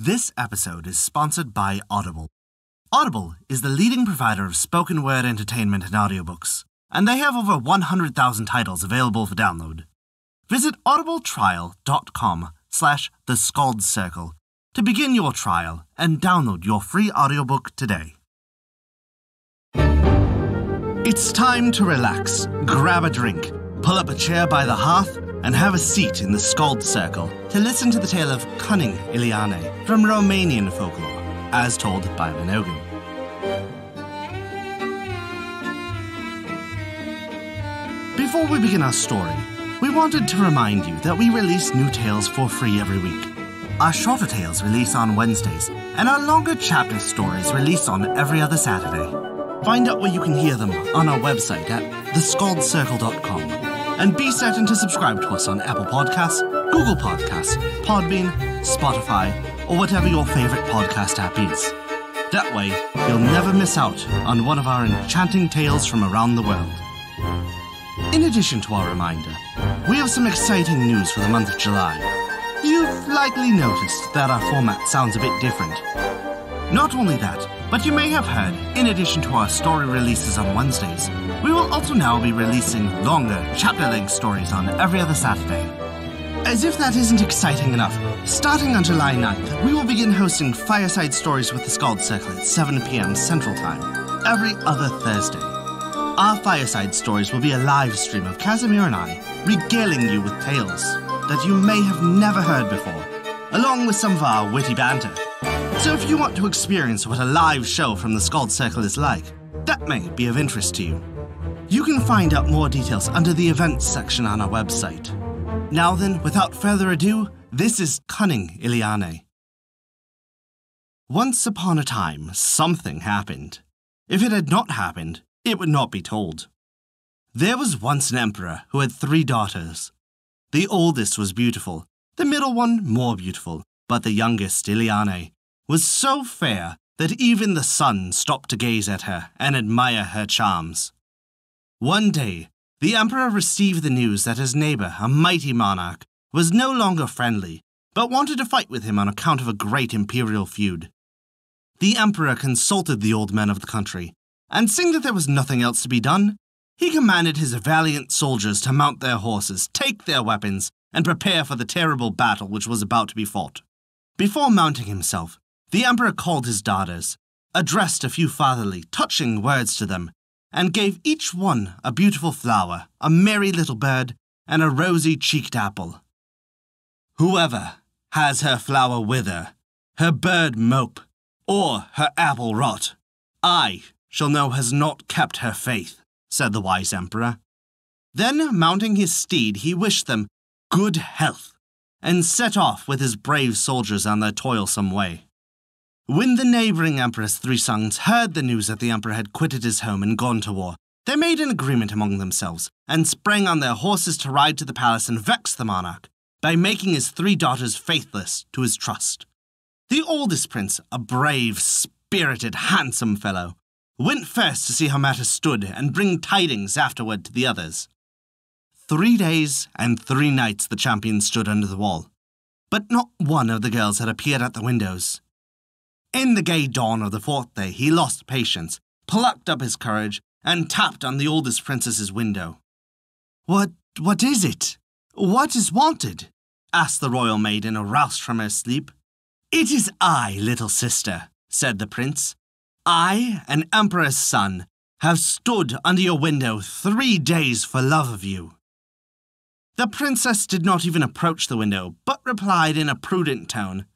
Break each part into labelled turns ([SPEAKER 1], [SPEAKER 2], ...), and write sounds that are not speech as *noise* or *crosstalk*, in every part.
[SPEAKER 1] This episode is sponsored by Audible. Audible is the leading provider of spoken word entertainment and audiobooks, and they have over 100,000 titles available for download. Visit audibletrial.com slash the Skald Circle to begin your trial and download your free audiobook today. It's time to relax, grab a drink, pull up a chair by the hearth, and have a seat in the Skald Circle to listen to the tale of Cunning Ileane from Romanian folklore, as told by Mynogan. Before we begin our story, we wanted to remind you that we release new tales for free every week. Our shorter tales release on Wednesdays, and our longer chapter stories release on every other Saturday. Find out where you can hear them on our website at thescaldcircle.com. And be certain to subscribe to us on Apple Podcasts, Google Podcasts, Podbean, Spotify, or whatever your favorite podcast app is. That way, you'll never miss out on one of our enchanting tales from around the world. In addition to our reminder, we have some exciting news for the month of July. You've likely noticed that our format sounds a bit different. Not only that, but you may have heard, in addition to our story releases on Wednesdays, we will also now be releasing longer, chapter length stories on every other Saturday. As if that isn't exciting enough, starting on July 9th, we will begin hosting Fireside Stories with the Skald Circle at 7 p.m. Central Time, every other Thursday. Our Fireside Stories will be a live stream of Casimir and I regaling you with tales that you may have never heard before, along with some of our witty banter. So if you want to experience what a live show from the Skald Circle is like, that may be of interest to you. You can find out more details under the events section on our website. Now then, without further ado, this is Cunning Ileane. Once upon a time, something happened. If it had not happened, it would not be told. There was once an emperor who had three daughters. The oldest was beautiful, the middle one more beautiful, but the youngest, Ileane, was so fair that even the sun stopped to gaze at her and admire her charms. One day, the emperor received the news that his neighbor, a mighty monarch, was no longer friendly, but wanted to fight with him on account of a great imperial feud. The emperor consulted the old men of the country, and seeing that there was nothing else to be done, he commanded his valiant soldiers to mount their horses, take their weapons, and prepare for the terrible battle which was about to be fought. Before mounting himself, the emperor called his daughters, addressed a few fatherly, touching words to them, and gave each one a beautiful flower, a merry little bird, and a rosy cheeked apple. Whoever has her flower wither, her bird mope, or her apple rot, I shall know has not kept her faith, said the wise emperor. Then, mounting his steed, he wished them good health, and set off with his brave soldiers on their toilsome way. When the neighboring emperor's three sons heard the news that the emperor had quitted his home and gone to war, they made an agreement among themselves and sprang on their horses to ride to the palace and vex the monarch by making his three daughters faithless to his trust. The oldest prince, a brave, spirited, handsome fellow, went first to see how matters stood and bring tidings afterward to the others. Three days and three nights the champion stood under the wall, but not one of the girls had appeared at the windows. In the gay dawn of the fourth day, he lost patience, plucked up his courage, and tapped on the oldest princess's window. What, what is it? What is wanted? asked the royal maiden, aroused from her sleep. It is I, little sister, said the prince. I, an emperor's son, have stood under your window three days for love of you. The princess did not even approach the window, but replied in a prudent tone,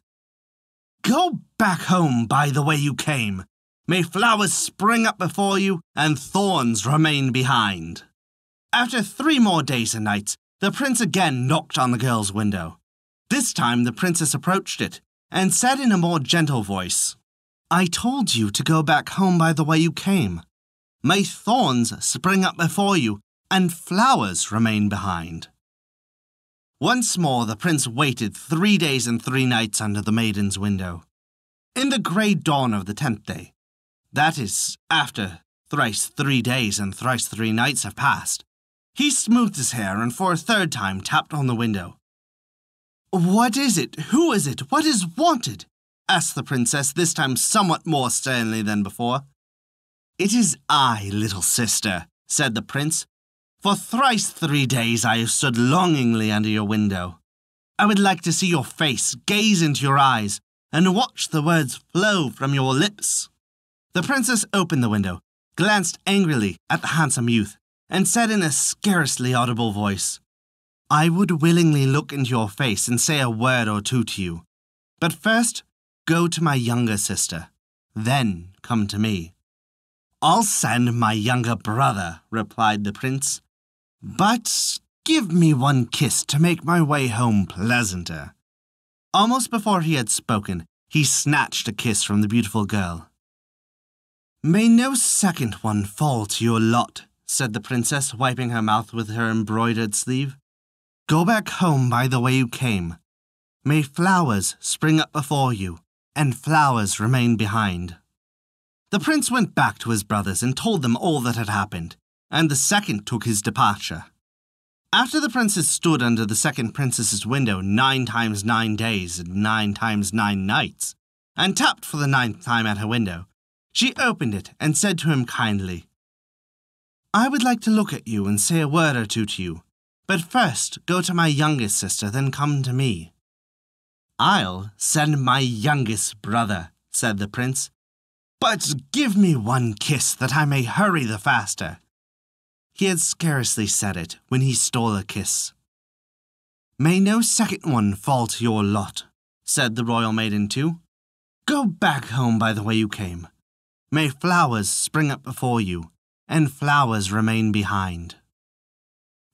[SPEAKER 1] Go back home by the way you came. May flowers spring up before you and thorns remain behind. After three more days and nights, the prince again knocked on the girl's window. This time the princess approached it and said in a more gentle voice, I told you to go back home by the way you came. May thorns spring up before you and flowers remain behind. Once more the prince waited three days and three nights under the maiden's window. In the grey dawn of the tenth day, that is, after thrice three days and thrice three nights have passed, he smoothed his hair and for a third time tapped on the window. What is it? Who is it? What is wanted? asked the princess, this time somewhat more sternly than before. It is I, little sister, said the prince. For thrice three days I have stood longingly under your window. I would like to see your face, gaze into your eyes, and watch the words flow from your lips. The princess opened the window, glanced angrily at the handsome youth, and said in a scarcely audible voice, I would willingly look into your face and say a word or two to you. But first, go to my younger sister. Then come to me. I'll send my younger brother, replied the prince. But give me one kiss to make my way home pleasanter. Almost before he had spoken, he snatched a kiss from the beautiful girl. May no second one fall to your lot, said the princess, wiping her mouth with her embroidered sleeve. Go back home by the way you came. May flowers spring up before you, and flowers remain behind. The prince went back to his brothers and told them all that had happened, and the second took his departure. After the princess stood under the second princess's window nine times nine days and nine times nine nights, and tapped for the ninth time at her window, she opened it and said to him kindly, I would like to look at you and say a word or two to you, but first go to my youngest sister, then come to me. I'll send my youngest brother, said the prince, but give me one kiss that I may hurry the faster. He had scarcely said it when he stole a kiss. May no second one fall to your lot, said the royal maiden too. Go back home by the way you came. May flowers spring up before you, and flowers remain behind.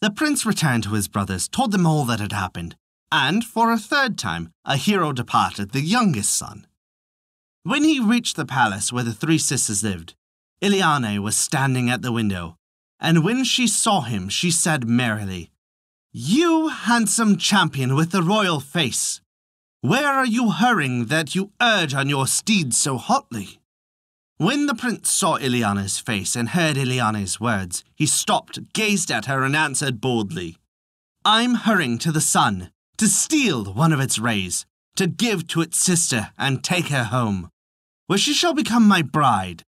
[SPEAKER 1] The prince returned to his brothers, told them all that had happened, and for a third time a hero departed, the youngest son. When he reached the palace where the three sisters lived, Ileane was standing at the window, and when she saw him, she said merrily, You handsome champion with the royal face, where are you hurrying that you urge on your steed so hotly? When the prince saw Ileane's face and heard Ileane's words, he stopped, gazed at her, and answered boldly, I'm hurrying to the sun, to steal one of its rays, to give to its sister and take her home, where she shall become my bride.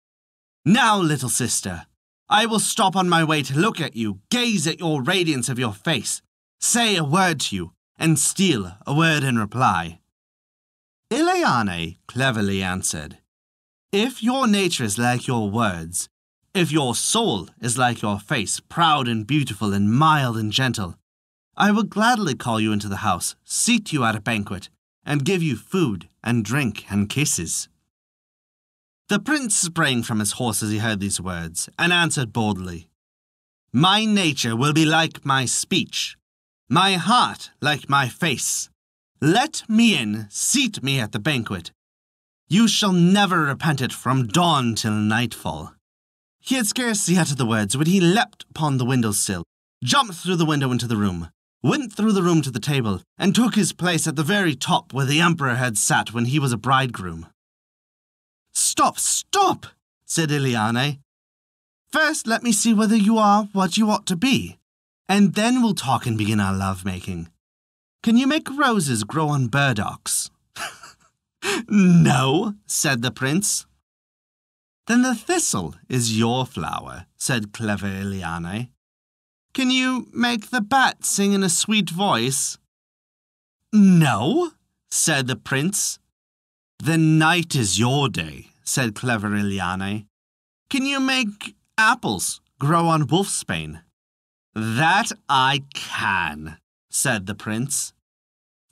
[SPEAKER 1] Now, little sister, I will stop on my way to look at you, gaze at your radiance of your face, say a word to you, and steal a word in reply. Ileane cleverly answered, If your nature is like your words, if your soul is like your face, proud and beautiful and mild and gentle, I will gladly call you into the house, seat you at a banquet, and give you food and drink and kisses. The prince sprang from his horse as he heard these words, and answered boldly, My nature will be like my speech, my heart like my face. Let me in, seat me at the banquet. You shall never repent it from dawn till nightfall. He had scarcely uttered the words when he leapt upon the window sill, jumped through the window into the room, went through the room to the table, and took his place at the very top where the emperor had sat when he was a bridegroom. Stop, stop, said Ileane. First, let me see whether you are what you ought to be, and then we'll talk and begin our love-making. Can you make roses grow on burdocks? *laughs* no, said the prince. Then the thistle is your flower, said clever Ileane. Can you make the bat sing in a sweet voice? No, said the prince. The night is your day, said clever Ileane. Can you make apples grow on wolfsbane? That I can, said the prince.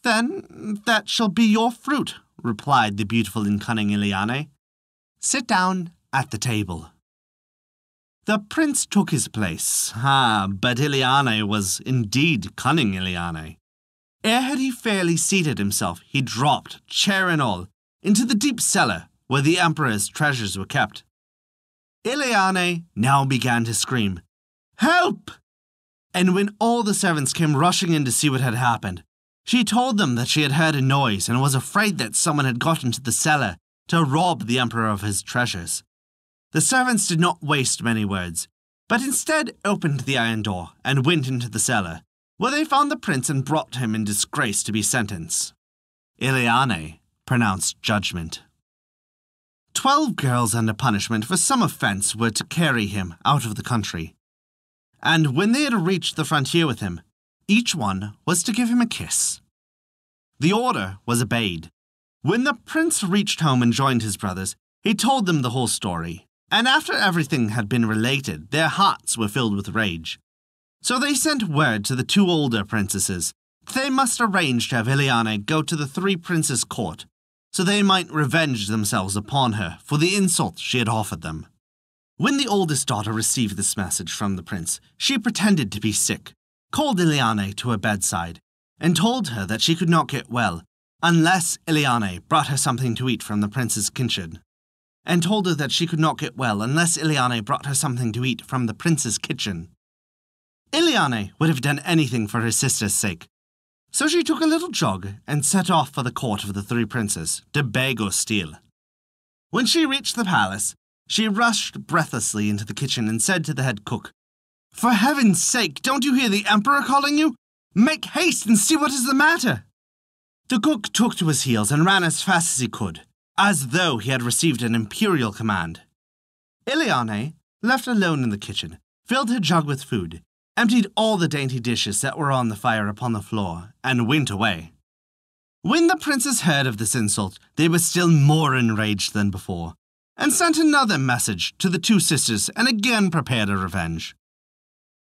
[SPEAKER 1] Then that shall be your fruit, replied the beautiful and cunning Ileane. Sit down at the table. The prince took his place. Ah, but Ileane was indeed cunning Ileane. Ere had he fairly seated himself, he dropped, chair and all, into the deep cellar where the emperor's treasures were kept. Ileane now began to scream, Help! And when all the servants came rushing in to see what had happened, she told them that she had heard a noise and was afraid that someone had got into the cellar to rob the emperor of his treasures. The servants did not waste many words, but instead opened the iron door and went into the cellar, where they found the prince and brought him in disgrace to be sentenced. Ileane pronounced judgment. Twelve girls under punishment for some offence were to carry him out of the country. And when they had reached the frontier with him, each one was to give him a kiss. The order was obeyed. When the prince reached home and joined his brothers, he told them the whole story, and after everything had been related, their hearts were filled with rage. So they sent word to the two older princesses that they must arrange to have Ileane go to the three princes' court, so they might revenge themselves upon her for the insult she had offered them. When the oldest daughter received this message from the prince, she pretended to be sick, called Ileane to her bedside, and told her that she could not get well unless Ileane brought her something to eat from the prince's kitchen, and told her that she could not get well unless Ileane brought her something to eat from the prince's kitchen. Ileane would have done anything for her sister's sake, so she took a little jog and set off for the court of the three princes to beg or steal. When she reached the palace, she rushed breathlessly into the kitchen and said to the head cook, For heaven's sake, don't you hear the Emperor calling you? Make haste and see what is the matter. The cook took to his heels and ran as fast as he could, as though he had received an imperial command. Ileane, left alone in the kitchen, filled her jug with food emptied all the dainty dishes that were on the fire upon the floor, and went away. When the princes heard of this insult, they were still more enraged than before, and sent another message to the two sisters and again prepared a revenge.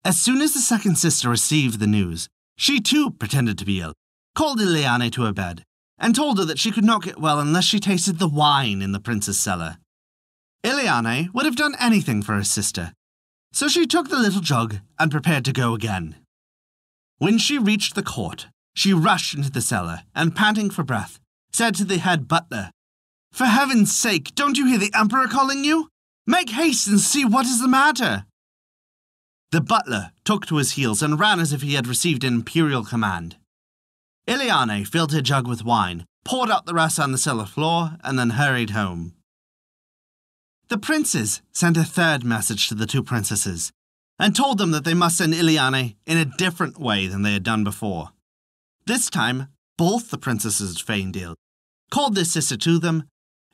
[SPEAKER 1] As soon as the second sister received the news, she too pretended to be ill, called Ileane to her bed, and told her that she could not get well unless she tasted the wine in the prince's cellar. Ileane would have done anything for her sister, so she took the little jug and prepared to go again. When she reached the court, she rushed into the cellar and, panting for breath, said to the head butler, For heaven's sake, don't you hear the Emperor calling you? Make haste and see what is the matter. The butler took to his heels and ran as if he had received an imperial command. Ileane filled her jug with wine, poured out the rest on the cellar floor, and then hurried home. The princes sent a third message to the two princesses and told them that they must send Ileane in a different way than they had done before. This time, both the princesses feigned ill, called their sister to them,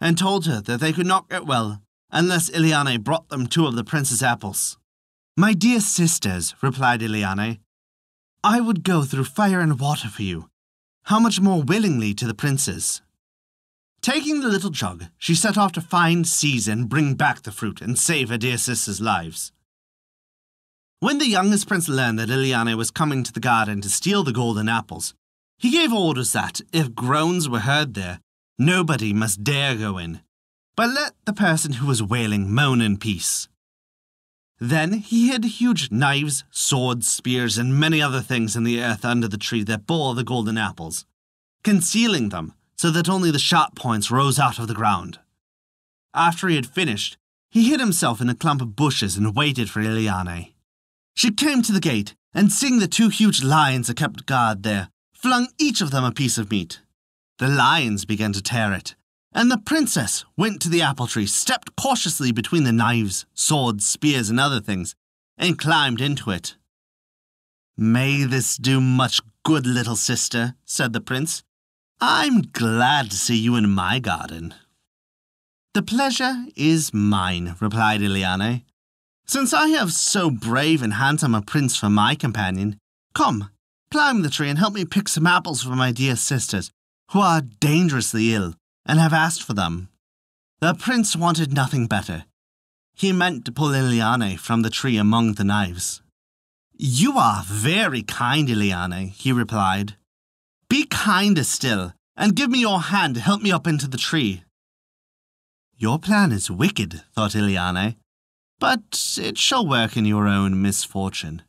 [SPEAKER 1] and told her that they could not get well unless Ileane brought them two of the prince's apples. My dear sisters, replied Ileane, I would go through fire and water for you. How much more willingly to the princes? Taking the little jug, she set off to find, seize, and bring back the fruit and save her dear sisters' lives. When the youngest prince learned that Ileane was coming to the garden to steal the golden apples, he gave orders that, if groans were heard there, nobody must dare go in, but let the person who was wailing moan in peace. Then he hid huge knives, swords, spears, and many other things in the earth under the tree that bore the golden apples, concealing them so that only the sharp points rose out of the ground. After he had finished, he hid himself in a clump of bushes and waited for Ileane. She came to the gate, and seeing the two huge lions that kept guard there, flung each of them a piece of meat. The lions began to tear it, and the princess went to the apple tree, stepped cautiously between the knives, swords, spears, and other things, and climbed into it. May this do much good, little sister, said the prince, I'm glad to see you in my garden. The pleasure is mine, replied Ileane. Since I have so brave and handsome a prince for my companion, come, climb the tree and help me pick some apples for my dear sisters, who are dangerously ill and have asked for them. The prince wanted nothing better. He meant to pull Ileane from the tree among the knives. You are very kind, Ileane, he replied. Be kinder still, and give me your hand to help me up into the tree. Your plan is wicked, thought Ileane, but it shall work in your own misfortune.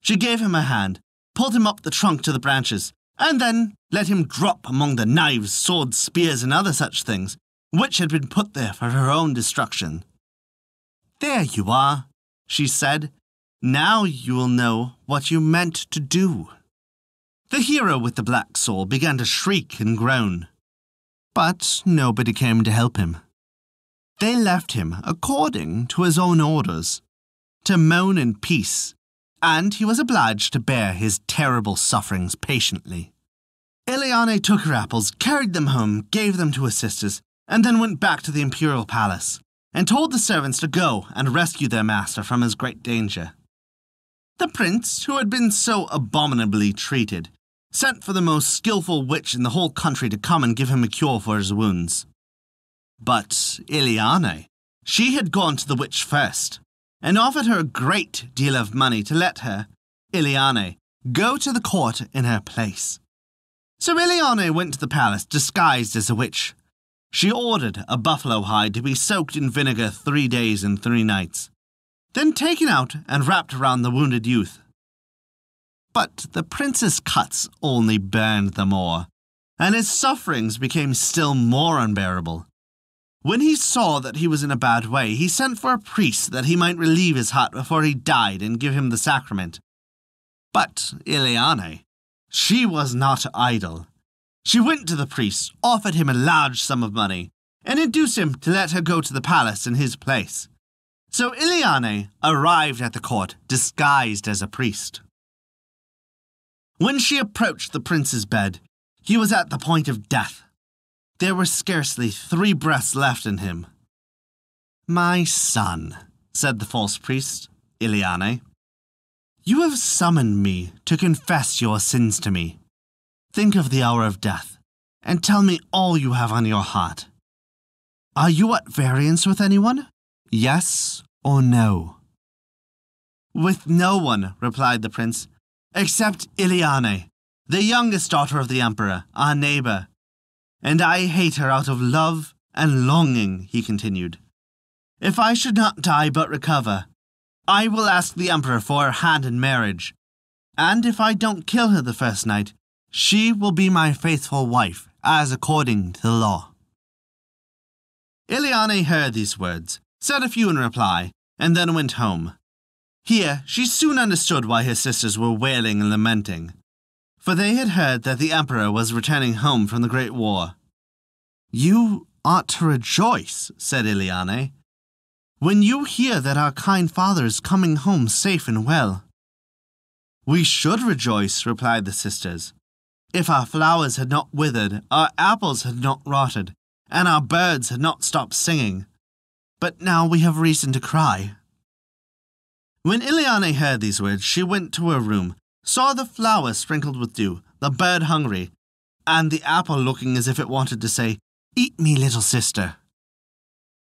[SPEAKER 1] She gave him a hand, pulled him up the trunk to the branches, and then let him drop among the knives, swords, spears, and other such things, which had been put there for her own destruction. There you are, she said. Now you will know what you meant to do. The hero with the black soul began to shriek and groan. But nobody came to help him. They left him according to his own orders, to moan in peace, and he was obliged to bear his terrible sufferings patiently. Ileane took her apples, carried them home, gave them to her sisters, and then went back to the imperial palace, and told the servants to go and rescue their master from his great danger. The prince, who had been so abominably treated, sent for the most skilful witch in the whole country to come and give him a cure for his wounds. But Ileane, she had gone to the witch first, and offered her a great deal of money to let her, Ileane, go to the court in her place. So Ileane went to the palace disguised as a witch. She ordered a buffalo hide to be soaked in vinegar three days and three nights, then taken out and wrapped around the wounded youth. But the prince's cuts only burned the more, and his sufferings became still more unbearable. When he saw that he was in a bad way, he sent for a priest that he might relieve his heart before he died and give him the sacrament. But Ileane, she was not idle. She went to the priest, offered him a large sum of money, and induced him to let her go to the palace in his place. So Ileane arrived at the court disguised as a priest. When she approached the prince's bed, he was at the point of death. There were scarcely three breaths left in him. My son, said the false priest, Ileane, you have summoned me to confess your sins to me. Think of the hour of death, and tell me all you have on your heart. Are you at variance with anyone? Yes or no? With no one, replied the prince, except Ileane, the youngest daughter of the emperor, our neighbor. And I hate her out of love and longing, he continued. If I should not die but recover, I will ask the Emperor for her hand in marriage, and if I don't kill her the first night, she will be my faithful wife, as according to the law. Ileane heard these words, said a few in reply, and then went home. Here she soon understood why her sisters were wailing and lamenting, for they had heard that the Emperor was returning home from the Great War. You ought to rejoice, said Ileane, when you hear that our kind father is coming home safe and well. We should rejoice, replied the sisters. If our flowers had not withered, our apples had not rotted, and our birds had not stopped singing. But now we have reason to cry. When Ileane heard these words, she went to her room, saw the flower sprinkled with dew, the bird hungry, and the apple looking as if it wanted to say, Eat me, little sister.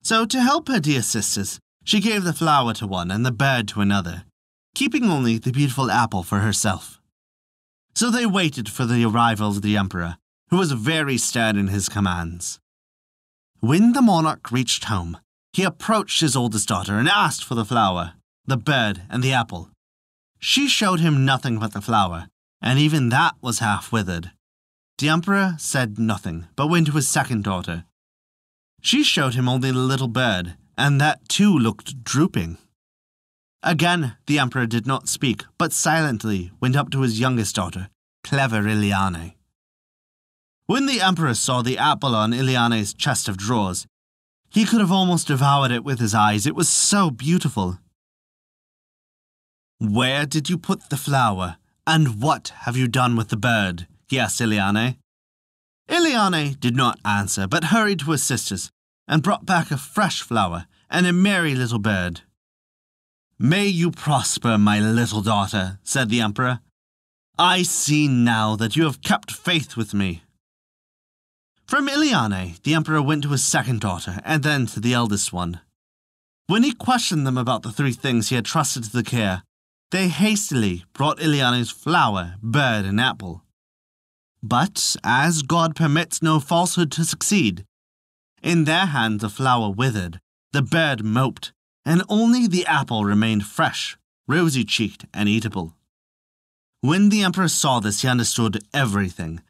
[SPEAKER 1] So, to help her dear sisters, she gave the flower to one and the bird to another, keeping only the beautiful apple for herself. So they waited for the arrival of the emperor, who was very stern in his commands. When the monarch reached home, he approached his oldest daughter and asked for the flower, the bird, and the apple. She showed him nothing but the flower, and even that was half withered. The emperor said nothing, but went to his second daughter, she showed him only the little bird, and that too looked drooping. Again the emperor did not speak, but silently went up to his youngest daughter, clever Ileane. When the emperor saw the apple on Ileane's chest of drawers, he could have almost devoured it with his eyes. It was so beautiful. Where did you put the flower, and what have you done with the bird? he asked Ileane. Ileane did not answer, but hurried to her sisters and brought back a fresh flower and a merry little bird. May you prosper, my little daughter, said the emperor. I see now that you have kept faith with me. From Ileane, the emperor went to his second daughter and then to the eldest one. When he questioned them about the three things he had trusted to the care, they hastily brought Ileane's flower, bird, and apple. But as God permits no falsehood to succeed, in their hands the flower withered, the bird moped, and only the apple remained fresh, rosy cheeked, and eatable. When the emperor saw this, he understood everything,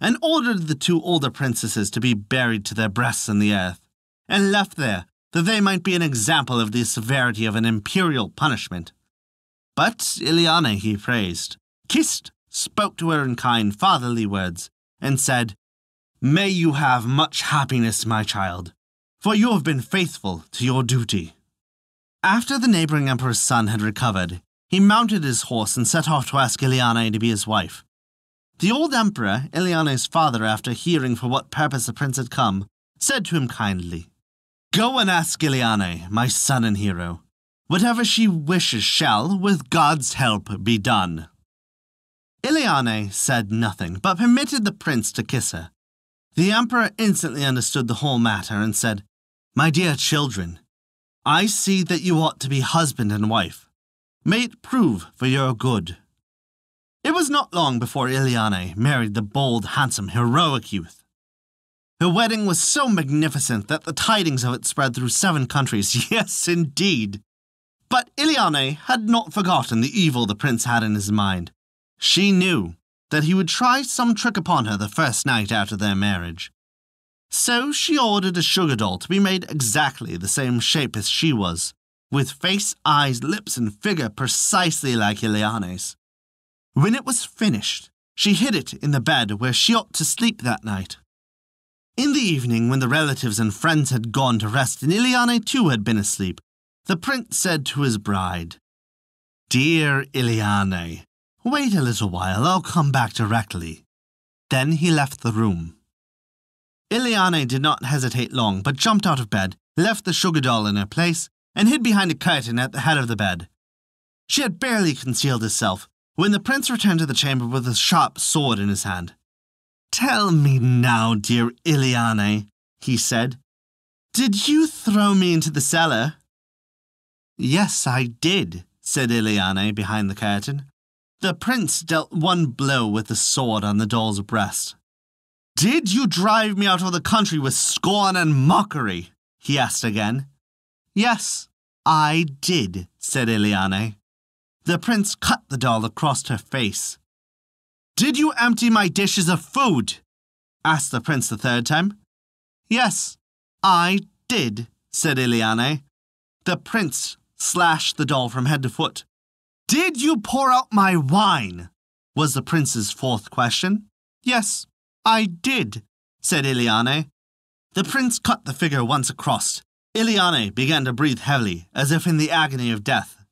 [SPEAKER 1] and ordered the two older princesses to be buried to their breasts in the earth, and left there that they might be an example of the severity of an imperial punishment. But Ileane he praised, kissed, spoke to her in kind fatherly words, and said, May you have much happiness, my child, for you have been faithful to your duty. After the neighboring emperor's son had recovered, he mounted his horse and set off to ask Ileane to be his wife. The old emperor, Ileane's father, after hearing for what purpose the prince had come, said to him kindly, Go and ask Ileane, my son and hero. Whatever she wishes shall, with God's help, be done. Ileane said nothing, but permitted the prince to kiss her. The emperor instantly understood the whole matter and said, My dear children, I see that you ought to be husband and wife. May it prove for your good. It was not long before Ileane married the bold, handsome, heroic youth. Her wedding was so magnificent that the tidings of it spread through seven countries. *laughs* Yes, indeed. But Ileane had not forgotten the evil the prince had in his mind. She knew that he would try some trick upon her the first night after their marriage. So she ordered a sugar doll to be made exactly the same shape as she was, with face, eyes, lips, and figure precisely like Ileane's. When it was finished, she hid it in the bed where she ought to sleep that night. In the evening, when the relatives and friends had gone to rest and Ileane too had been asleep, the prince said to his bride, Dear Ileane, wait a little while, I'll come back directly. Then he left the room. Ileane did not hesitate long, but jumped out of bed, left the sugar doll in her place, and hid behind a curtain at the head of the bed. She had barely concealed herself when the prince returned to the chamber with a sharp sword in his hand. Tell me now, dear Ileane, he said, did you throw me into the cellar? Yes, I did, said Ileane behind the curtain. The prince dealt one blow with the sword on the doll's breast. Did you drive me out of the country with scorn and mockery? he asked again. Yes, I did, said Ileane. The prince cut the doll across her face. Did you empty my dishes of food? asked the prince the third time. Yes, I did, said Ileane. The prince slashed the doll from head to foot. Did you pour out my wine? was the prince's fourth question. Yes, I did, said Ileane. The prince cut the figure once across. Ileane began to breathe heavily, as if in the agony of death.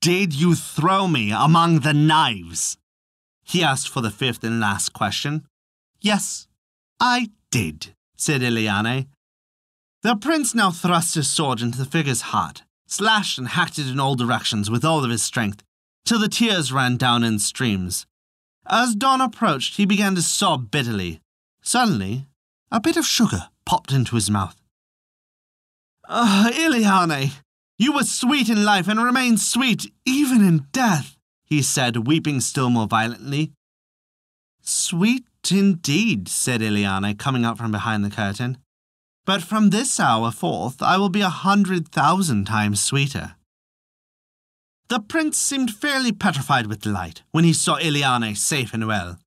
[SPEAKER 1] Did you throw me among the knives? He asked for the fifth and last question. Yes, I did, said Ileane. The prince now thrust his sword into the figure's heart, slashed and hacked it in all directions with all of his strength, till the tears ran down in streams. As dawn approached, he began to sob bitterly. Suddenly, a bit of sugar popped into his mouth. Ah, uh, Ileane, you were sweet in life and remain sweet even in death, he said, weeping still more violently. Sweet indeed, said Ileane, coming out from behind the curtain. But from this hour forth I will be a hundred thousand times sweeter. The prince seemed fairly petrified with delight when he saw Ileane safe and well.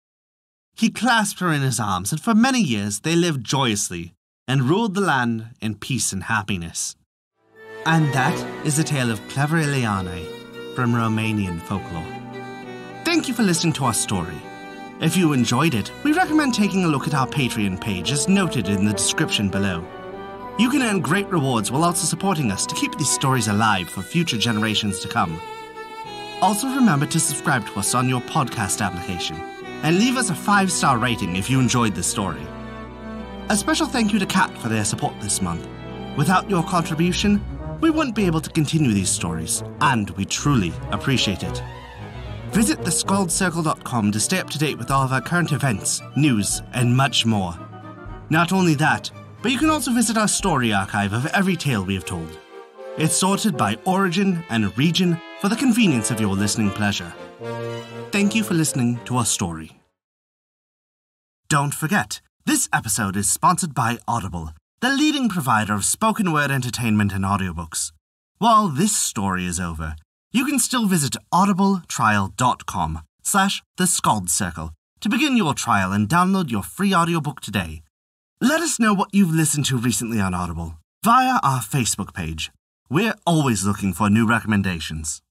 [SPEAKER 1] He clasped her in his arms, and for many years they lived joyously and ruled the land in peace and happiness. And that is the tale of Clever Ileane from Romanian folklore. Thank you for listening to our story. If you enjoyed it, we recommend taking a look at our Patreon page as noted in the description below. You can earn great rewards while also supporting us to keep these stories alive for future generations to come. Also, remember to subscribe to us on your podcast application and leave us a five star rating if you enjoyed this story. A special thank you to Cat for their support this month. Without your contribution, we wouldn't be able to continue these stories, and we truly appreciate it. Visit theskaldscircle.com to stay up to date with all of our current events, news, and much more. Not only that, but you can also visit our story archive of every tale we have told. It's sorted by origin and region for the convenience of your listening pleasure. Thank you for listening to our story. Don't forget, this episode is sponsored by Audible the leading provider of spoken word entertainment and audiobooks. While this story is over, you can still visit audibletrial.com slash the Skald Circle to begin your trial and download your free audiobook today. Let us know what you've listened to recently on Audible via our Facebook page. We're always looking for new recommendations.